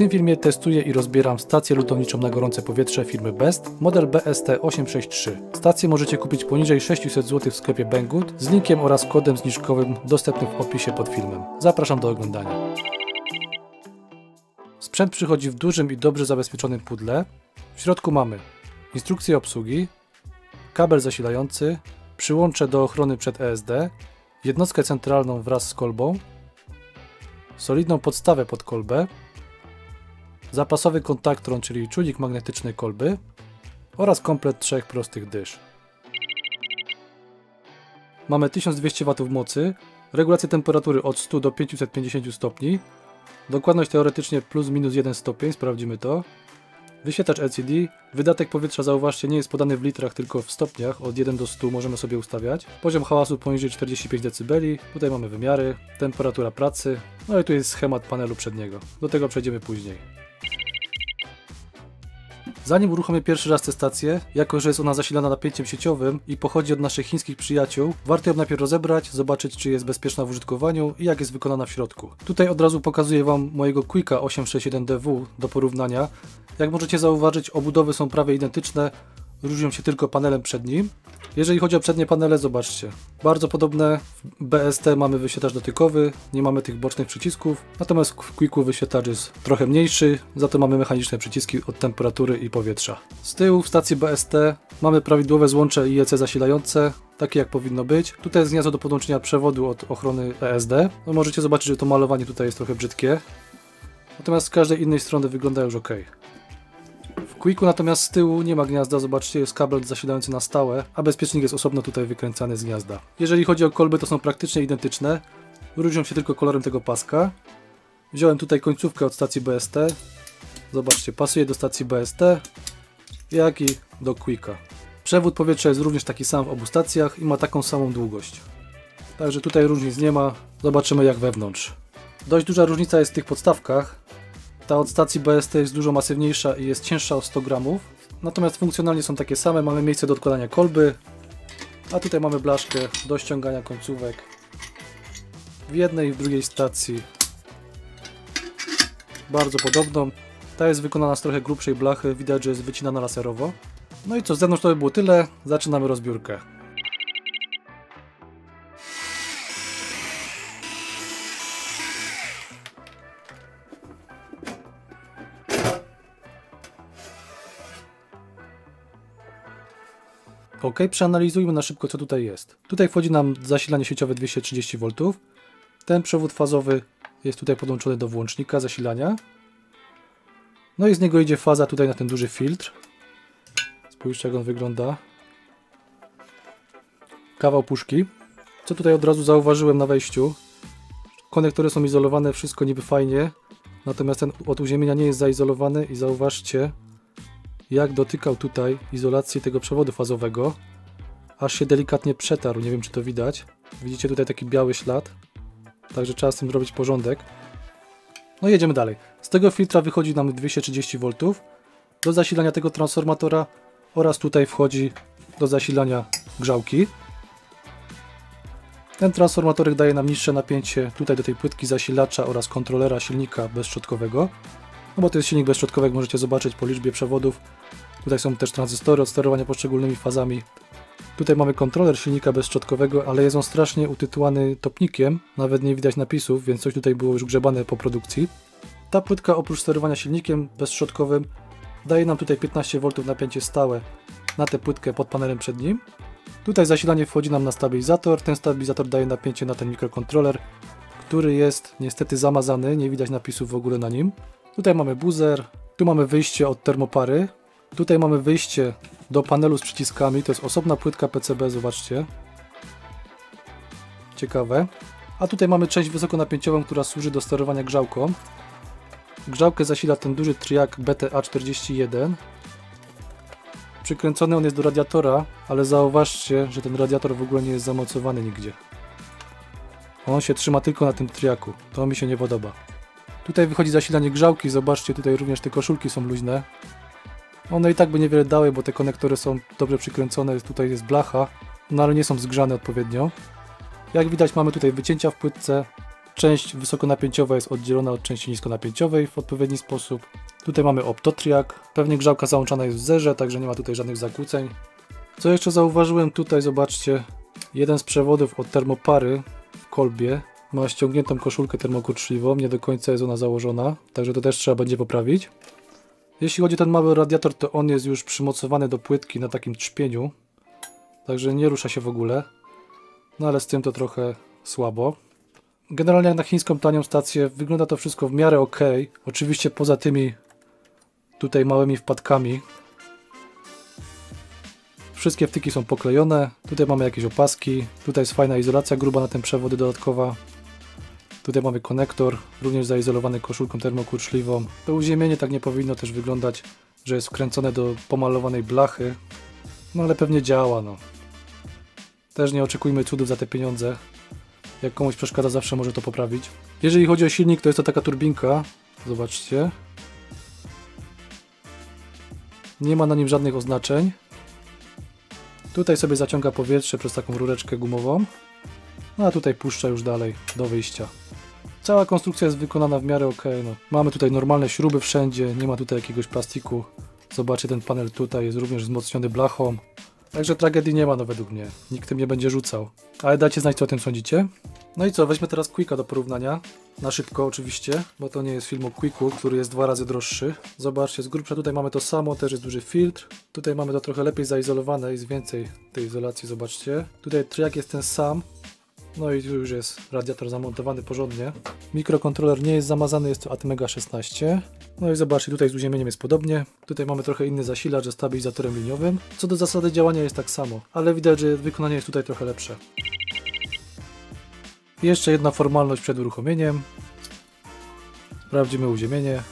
tym filmie testuję i rozbieram stację lutowniczą na gorące powietrze firmy Best, model BST863. Stację możecie kupić poniżej 600 zł w sklepie Banggood z linkiem oraz kodem zniżkowym dostępnym w opisie pod filmem. Zapraszam do oglądania. Sprzęt przychodzi w dużym i dobrze zabezpieczonym pudle. W środku mamy instrukcję obsługi, kabel zasilający, przyłącze do ochrony przed ESD, jednostkę centralną wraz z kolbą, solidną podstawę pod kolbę, zapasowy kontaktron, czyli czujnik magnetycznej kolby oraz komplet trzech prostych dysz. Mamy 1200 W mocy, regulację temperatury od 100 do 550 stopni, dokładność teoretycznie plus minus 1 stopień, sprawdzimy to. Wyświetlacz LCD, wydatek powietrza zauważcie nie jest podany w litrach, tylko w stopniach, od 1 do 100 możemy sobie ustawiać. Poziom hałasu poniżej 45 dB, tutaj mamy wymiary, temperatura pracy, no i tu jest schemat panelu przedniego. Do tego przejdziemy później. Zanim uruchomię pierwszy raz tę stację, jako że jest ona zasilana napięciem sieciowym i pochodzi od naszych chińskich przyjaciół, warto ją najpierw rozebrać, zobaczyć czy jest bezpieczna w użytkowaniu i jak jest wykonana w środku. Tutaj od razu pokazuję Wam mojego Quicka 861DW do porównania. Jak możecie zauważyć, obudowy są prawie identyczne, różnią się tylko panelem przed nim. Jeżeli chodzi o przednie panele, zobaczcie. Bardzo podobne. W BST mamy wyświetlacz dotykowy, nie mamy tych bocznych przycisków, natomiast w Quicku wyświetlacz jest trochę mniejszy, za to mamy mechaniczne przyciski od temperatury i powietrza. Z tyłu w stacji BST mamy prawidłowe złącze IEC zasilające, takie jak powinno być. Tutaj jest gniazdo do podłączenia przewodu od ochrony ESD. No możecie zobaczyć, że to malowanie tutaj jest trochę brzydkie. Natomiast z każdej innej strony wygląda już ok. Quicku natomiast z tyłu nie ma gniazda, zobaczcie, jest kabel zasilający na stałe, a bezpiecznik jest osobno tutaj wykręcany z gniazda. Jeżeli chodzi o kolby, to są praktycznie identyczne, różnią się tylko kolorem tego paska. Wziąłem tutaj końcówkę od stacji BST, zobaczcie, pasuje do stacji BST, jak i do Quicka. Przewód powietrza jest również taki sam w obu stacjach i ma taką samą długość. Także tutaj różnic nie ma, zobaczymy jak wewnątrz. Dość duża różnica jest w tych podstawkach, ta od stacji BST jest dużo masywniejsza i jest cięższa o 100 gramów. Natomiast funkcjonalnie są takie same, mamy miejsce do odkładania kolby, a tutaj mamy blaszkę do ściągania końcówek w jednej i w drugiej stacji. Bardzo podobną. Ta jest wykonana z trochę grubszej blachy, widać, że jest wycinana laserowo. No i co, z zewnątrz to by było tyle, zaczynamy rozbiórkę. Ok, przeanalizujmy na szybko co tutaj jest. Tutaj wchodzi nam zasilanie sieciowe 230 V. Ten przewód fazowy jest tutaj podłączony do włącznika zasilania. No i z niego idzie faza tutaj na ten duży filtr. Spójrzcie jak on wygląda. Kawał puszki. Co tutaj od razu zauważyłem na wejściu. Konektory są izolowane, wszystko niby fajnie. Natomiast ten od uziemienia nie jest zaizolowany i zauważcie, jak dotykał tutaj izolacji tego przewodu fazowego, aż się delikatnie przetarł, nie wiem czy to widać. Widzicie tutaj taki biały ślad, także trzeba z tym zrobić porządek. No jedziemy dalej. Z tego filtra wychodzi nam 230 V do zasilania tego transformatora oraz tutaj wchodzi do zasilania grzałki. Ten transformatorek daje nam niższe napięcie tutaj do tej płytki zasilacza oraz kontrolera silnika bezszczotkowego. No bo to jest silnik bezszczotkowy, możecie zobaczyć po liczbie przewodów. Tutaj są też tranzystory od sterowania poszczególnymi fazami. Tutaj mamy kontroler silnika bezszczotkowego, ale jest on strasznie utytułany topnikiem, nawet nie widać napisów, więc coś tutaj było już grzebane po produkcji. Ta płytka oprócz sterowania silnikiem bezszczotkowym daje nam tutaj 15 V napięcie stałe na tę płytkę pod panelem przed nim. Tutaj zasilanie wchodzi nam na stabilizator, ten stabilizator daje napięcie na ten mikrokontroler, który jest niestety zamazany, nie widać napisów w ogóle na nim. Tutaj mamy buzer, tu mamy wyjście od termopary, tutaj mamy wyjście do panelu z przyciskami, to jest osobna płytka PCB, zobaczcie. Ciekawe. A tutaj mamy część wysokonapięciową, która służy do sterowania grzałką. Grzałkę zasila ten duży triak BTA41. Przykręcony on jest do radiatora, ale zauważcie, że ten radiator w ogóle nie jest zamocowany nigdzie. On się trzyma tylko na tym triaku. To mi się nie podoba. Tutaj wychodzi zasilanie grzałki, zobaczcie, tutaj również te koszulki są luźne. One i tak by niewiele dały, bo te konektory są dobrze przykręcone, tutaj jest blacha, no ale nie są zgrzane odpowiednio. Jak widać mamy tutaj wycięcia w płytce, część wysokonapięciowa jest oddzielona od części niskonapięciowej w odpowiedni sposób. Tutaj mamy optotriak, pewnie grzałka załączana jest w zerze, także nie ma tutaj żadnych zakłóceń. Co jeszcze zauważyłem tutaj, zobaczcie, jeden z przewodów od termopary w kolbie ma ściągniętą koszulkę termokurczliwą, nie do końca jest ona założona, także to też trzeba będzie poprawić. Jeśli chodzi o ten mały radiator, to on jest już przymocowany do płytki na takim trzpieniu, także nie rusza się w ogóle. No ale z tym to trochę słabo. Generalnie jak na chińską tanią stację wygląda to wszystko w miarę ok. Oczywiście poza tymi tutaj małymi wpadkami. Wszystkie wtyki są poklejone. Tutaj mamy jakieś opaski. Tutaj jest fajna izolacja gruba na ten przewody dodatkowa. Tutaj mamy konektor, również zaizolowany koszulką termokurczliwą. To uziemienie tak nie powinno też wyglądać, że jest wkręcone do pomalowanej blachy. No ale pewnie działa, no. Też nie oczekujmy cudów za te pieniądze. Jak komuś przeszkadza, zawsze może to poprawić. Jeżeli chodzi o silnik, to jest to taka turbinka. Zobaczcie. Nie ma na nim żadnych oznaczeń. Tutaj sobie zaciąga powietrze przez taką rureczkę gumową. No a tutaj puszcza już dalej do wyjścia. Cała konstrukcja jest wykonana w miarę ok. No. Mamy tutaj normalne śruby wszędzie, nie ma tutaj jakiegoś plastiku. Zobaczcie, ten panel tutaj jest również wzmocniony blachą. Także tragedii nie ma no według mnie. Nikt tym nie będzie rzucał. Ale dajcie znać co o tym sądzicie. No i co, weźmy teraz Quicka do porównania. Na szybko oczywiście, bo to nie jest film o Quicku, który jest dwa razy droższy. Zobaczcie, z grubsza tutaj mamy to samo, też jest duży filtr. Tutaj mamy to trochę lepiej zaizolowane, jest więcej tej izolacji, zobaczcie. Tutaj triak jest ten sam, no i tu już jest radiator zamontowany porządnie. Mikrokontroler nie jest zamazany, jest to Atmega 16. No i zobaczcie, tutaj z uziemieniem jest podobnie. Tutaj mamy trochę inny zasilacz ze stabilizatorem liniowym. Co do zasady działania jest tak samo, ale widać, że wykonanie jest tutaj trochę lepsze. Jeszcze jedna formalność przed uruchomieniem. Sprawdzimy uziemienie.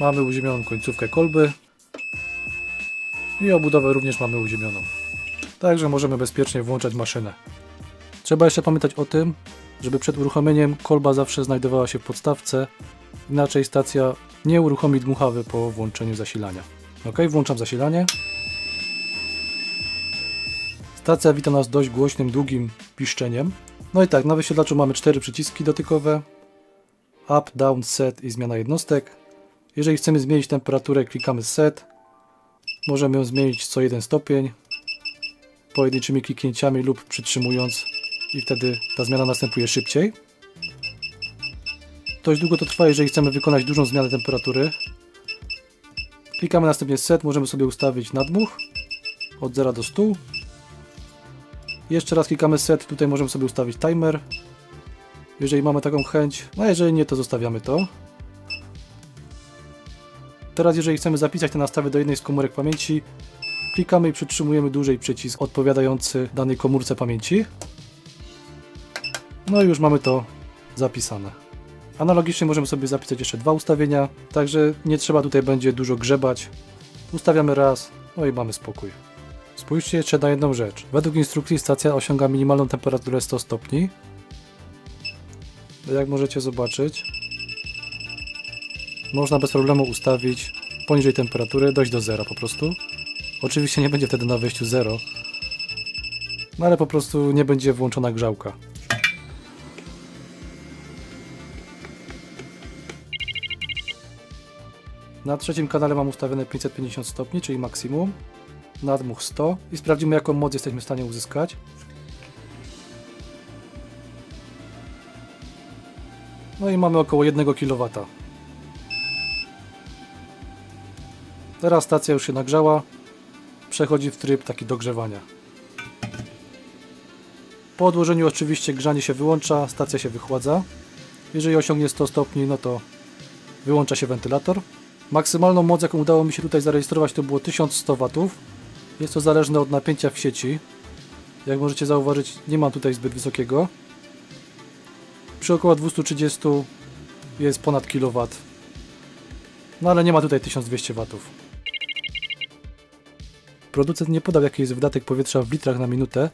Mamy uziemioną końcówkę kolby. I obudowę również mamy uziemioną. Także możemy bezpiecznie włączać maszynę. Trzeba jeszcze pamiętać o tym, żeby przed uruchomieniem kolba zawsze znajdowała się w podstawce, inaczej stacja nie uruchomi dmuchawy po włączeniu zasilania. Ok, włączam zasilanie. Stacja wita nas dość głośnym, długim piszczeniem. No i tak, na wyświetlaczu mamy cztery przyciski dotykowe. Up, down, set i zmiana jednostek. Jeżeli chcemy zmienić temperaturę, klikamy set. Możemy ją zmienić co jeden stopień pojedynczymi kliknięciami lub przytrzymując i wtedy ta zmiana następuje szybciej. Dość długo to trwa, jeżeli chcemy wykonać dużą zmianę temperatury. Klikamy następnie set, możemy sobie ustawić nadmuch od 0 do 100. Jeszcze raz klikamy set, tutaj możemy sobie ustawić timer. Jeżeli mamy taką chęć, no jeżeli nie, to zostawiamy to. Teraz jeżeli chcemy zapisać te nastawy do jednej z komórek pamięci, klikamy i przytrzymujemy dłużej przycisk odpowiadający danej komórce pamięci. No i już mamy to zapisane. Analogicznie możemy sobie zapisać jeszcze dwa ustawienia, także nie trzeba tutaj będzie dużo grzebać. Ustawiamy raz, no i mamy spokój. Spójrzcie jeszcze na jedną rzecz. Według instrukcji stacja osiąga minimalną temperaturę 100 stopni. Jak możecie zobaczyć, można bez problemu ustawić poniżej temperatury, dojść do zera po prostu. Oczywiście nie będzie wtedy na wejściu 0, no ale po prostu nie będzie włączona grzałka. Na trzecim kanale mam ustawione 550 stopni, czyli maksimum. Nadmuch 100 i sprawdzimy jaką moc jesteśmy w stanie uzyskać. No i mamy około 1 kW. Teraz stacja już się nagrzała, przechodzi w tryb taki dogrzewania. Po odłożeniu oczywiście grzanie się wyłącza, stacja się wychładza. Jeżeli osiągnie 100 stopni, no to wyłącza się wentylator. Maksymalną moc, jaką udało mi się tutaj zarejestrować, to było 1100 W. Jest to zależne od napięcia w sieci. Jak możecie zauważyć, nie mam tutaj zbyt wysokiego. Przy około 230 jest ponad kilowatt. No ale nie ma tutaj 1200 W. Producent nie podał jaki jest wydatek powietrza w litrach na minutę,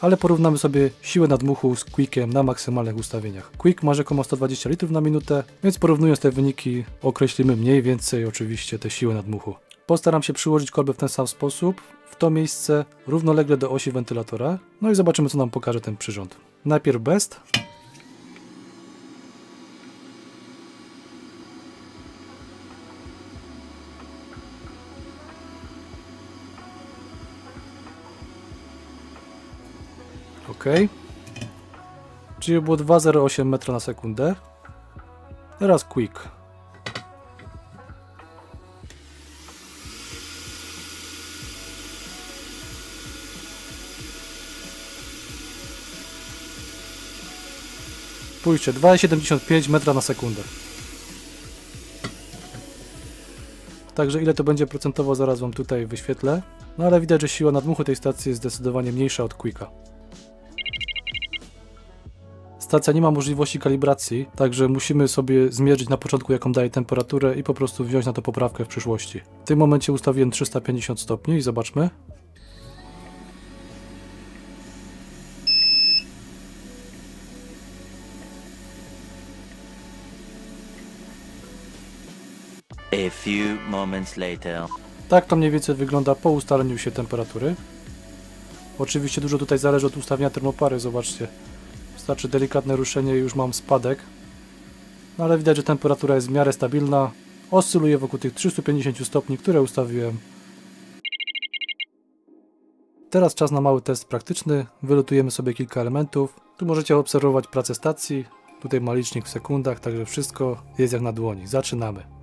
ale porównamy sobie siłę nadmuchu z Quickiem na maksymalnych ustawieniach. Quick ma rzekomo 120 litrów na minutę, więc porównując te wyniki określimy mniej więcej oczywiście te siły nadmuchu. Postaram się przyłożyć kolbę w ten sam sposób, w to miejsce równolegle do osi wentylatora, no i zobaczymy co nam pokaże ten przyrząd. Najpierw best. Ok. Czyli było 2,08 metra na sekundę. Teraz quick. Spójrzcie, 2,75 metra na sekundę. Także ile to będzie procentowo zaraz Wam tutaj wyświetlę. No ale widać, że siła nadmuchu tej stacji jest zdecydowanie mniejsza od Quicka. Stacja nie ma możliwości kalibracji, także musimy sobie zmierzyć na początku jaką daje temperaturę i po prostu wziąć na to poprawkę w przyszłości. W tym momencie ustawiłem 350 stopni i zobaczmy. A few moments later. Tak to mniej więcej wygląda po ustaleniu się temperatury. Oczywiście dużo tutaj zależy od ustawienia termopary, zobaczcie. Wystarczy delikatne ruszenie i już mam spadek. No ale widać, że temperatura jest w miarę stabilna. Oscyluje wokół tych 350 stopni, które ustawiłem. Teraz czas na mały test praktyczny. Wylutujemy sobie kilka elementów. Tu możecie obserwować pracę stacji. Tutaj ma licznik w sekundach, także wszystko jest jak na dłoni. Zaczynamy.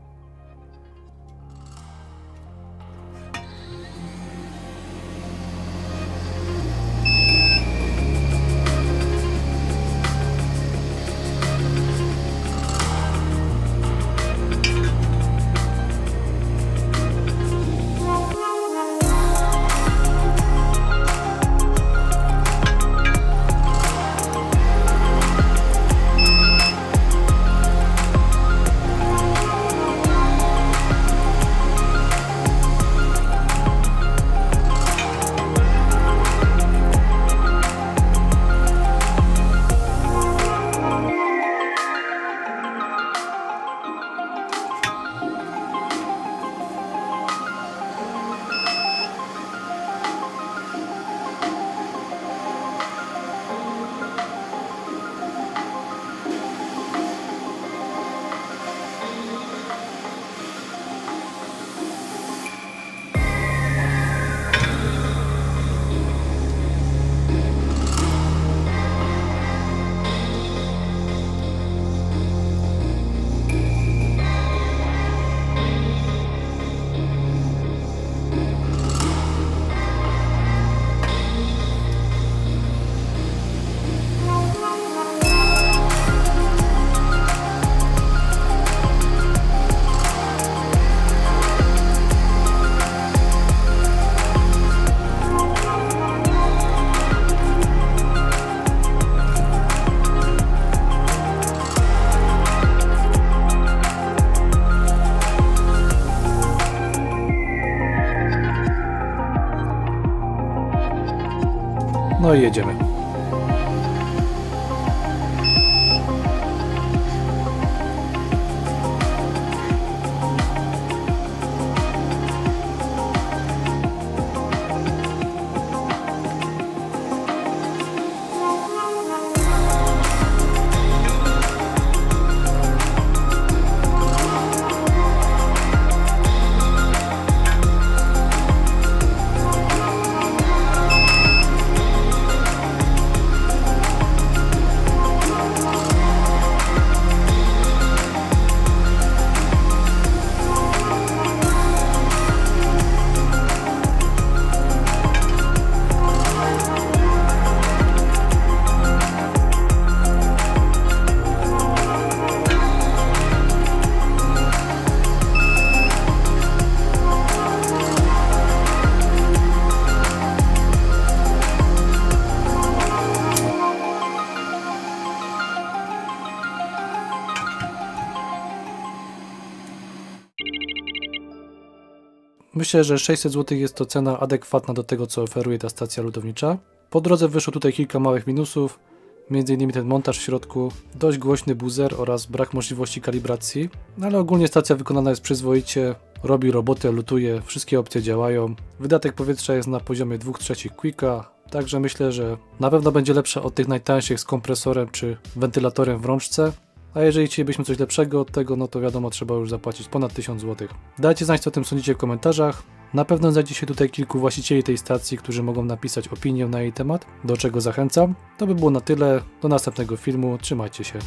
No i Myślę, że 600 zł jest to cena adekwatna do tego, co oferuje ta stacja ludownicza. Po drodze wyszło tutaj kilka małych minusów, m.in. ten montaż w środku, dość głośny buzzer oraz brak możliwości kalibracji, no ale ogólnie stacja wykonana jest przyzwoicie, robi robotę, lutuje, wszystkie opcje działają. Wydatek powietrza jest na poziomie 2 trzecich Quicka, także myślę, że na pewno będzie lepsza od tych najtańszych z kompresorem czy wentylatorem w rączce. A jeżeli chcielibyśmy coś lepszego od tego, no to wiadomo, trzeba już zapłacić ponad 1000 zł. Dajcie znać, co o tym sądzicie w komentarzach. Na pewno znajdzie się tutaj kilku właścicieli tej stacji, którzy mogą napisać opinię na jej temat, do czego zachęcam. To by było na tyle. Do następnego filmu. Trzymajcie się.